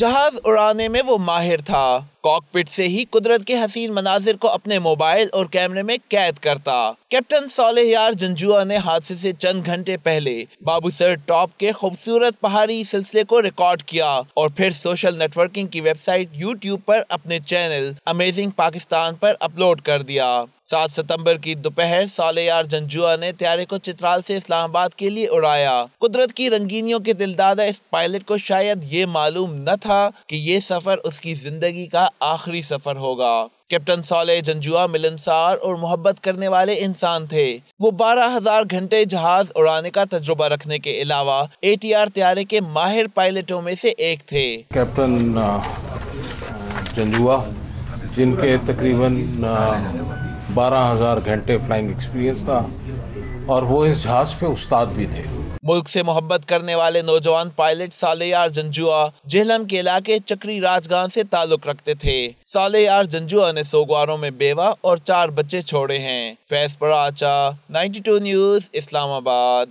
جہاز اڑانے میں وہ ماہر تھا۔ کاکپٹ سے ہی قدرت کے حسین مناظر کو اپنے موبائل اور کیمرے میں قید کرتا۔ کیپٹن صالح یار جنجوا نے حادثے سے چند گھنٹے پہلے بابو سر ٹاپ کے خوبصورت پہاڑی سلسلے کو ریکارڈ کیا اور پھر سوشل نیٹ ورکنگ کی ویب سائٹ یوٹیوب پر اپنے چینل امیزنگ پاکستان پر اپلوڈ کر دیا۔ سات ستمبر کی دوپہر سالیار جنجوا نے تیارے کو چترال سے اسلام آباد کے لیے اڑایا۔ قدرت کی رنگینیوں کے دلدادہ اس پائلٹ کو شاید یہ معلوم نہ تھا کہ یہ سفر اس کی زندگی کا آخری سفر ہوگا۔ کیپٹن صالح جنجوا ملنسار اور محبت کرنے والے انسان تھے۔ وہ بارہ ہزار گھنٹے جہاز اڑانے کا تجربہ رکھنے کے علاوہ اے ٹی آر تیارے کے ماہر پائلٹوں میں سے ایک تھے۔ کیپٹن جنجوا، جن کے تقریباً بارہ ہزار گھنٹے فلائنگ ایکسپیرینس تھا اور وہ اس جہاز پہ استاد بھی تھے۔ ملک سے محبت کرنے والے نوجوان پائلٹ سالیار جنجوا جہلم کے علاقے چکری راج گاہ سے تعلق رکھتے تھے۔ سالیار جنجوا نے سوگواروں میں بیوہ اور چار بچے چھوڑے ہیں۔ Faiz Paracha, ninety two news, Islamabad.